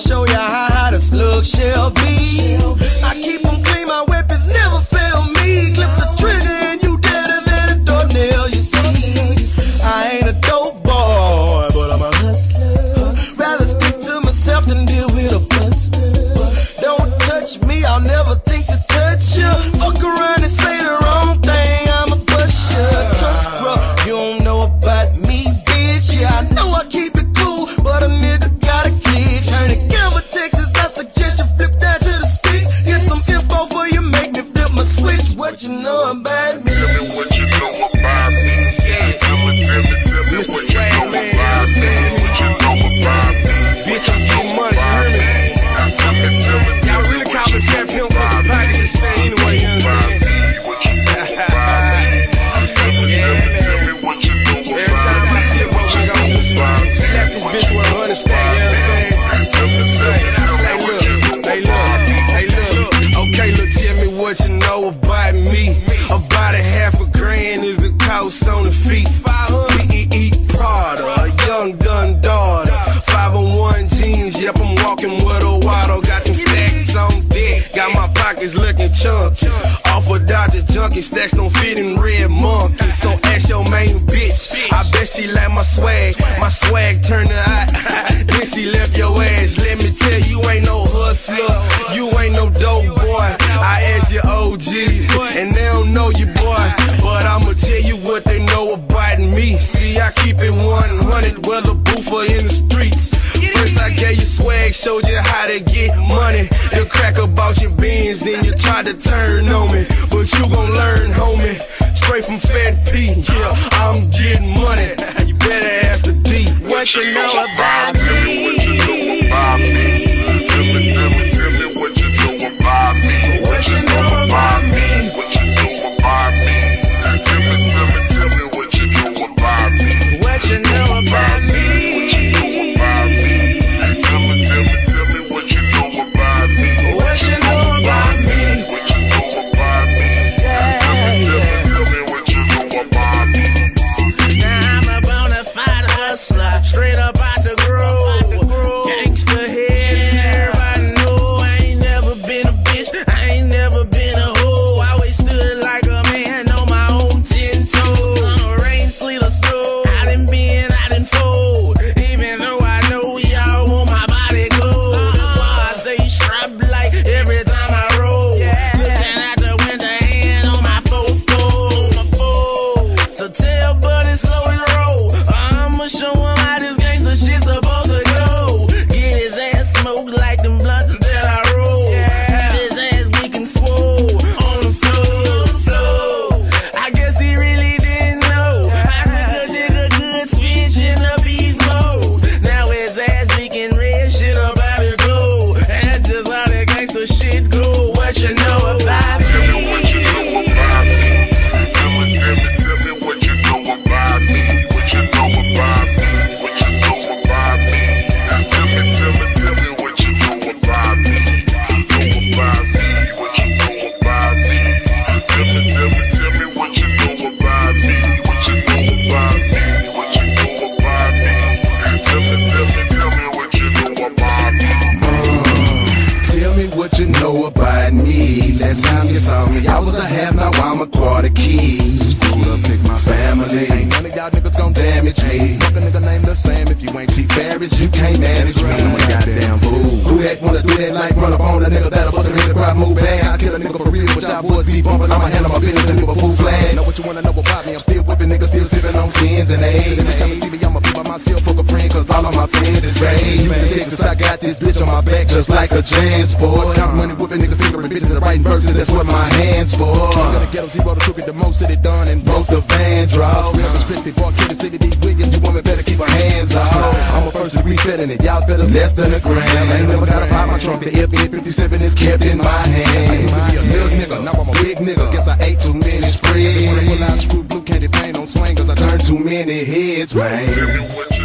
show you how hot this look shall be. Feet, Prada, a young gun daughter. 501 jeans, yep, I'm walking with a waddle. Got them stacks on deck, got my pockets looking chunk. Off a Dodger junkie, stacks don't fit in red monkey. So ask your main bitch, I bet she like my swag. My swag turned to hot, then she left your ass. Let me tell you, ain't no hustler, you ain't no dope boy. I asked your OG, and Keep it 100, whether a boofer in the streets. First I gave you swag, showed you how to get money. You crack about your beans, then you try to turn on me. But you gon' learn, homie. Straight from Fed P, yeah, I'm getting money. You better ask the D. What you know about me? at me. Last time you saw me, I was a half, now I'm a quarter key. Screwed up, pick my family. Ain't none of y'all niggas gon' damage me. Fuck a nigga named the Sam, if you ain't T. Ferris, you can't manage me. I'm a goddamn fool. Who that wanna do that like run up on a nigga that'll bust a nigga, crowd move bang. I kill a nigga for real, but y'all boys be bumpin'. I'ma handle my business and give a fool flag. Know what you wanna know, still whipping, niggas still sipping on tens and eights. Every see me, I'ma be by myself, fuck a friend, cause all of my friends is rage. Man, Texas, I got this bitch on my back just like a JanSport. Count money, whipping niggas, fingering bitches and writing verses, that's what my hands for. I'm gonna get Z-Ro to cook it, the most that it done, and broke the van draws. We don't split the bar, Kansas City, D. Williams, you women better keep her hands off. I'm a first degree fed in it, y'all better less than a gram. I ain't never gotta pop my trunk, the FN57 is kept in my hand. I used to be a little nigga, now I'm a big nigga, guess I ate too many spreads candy paint on swingers. I Turned too many heads, man.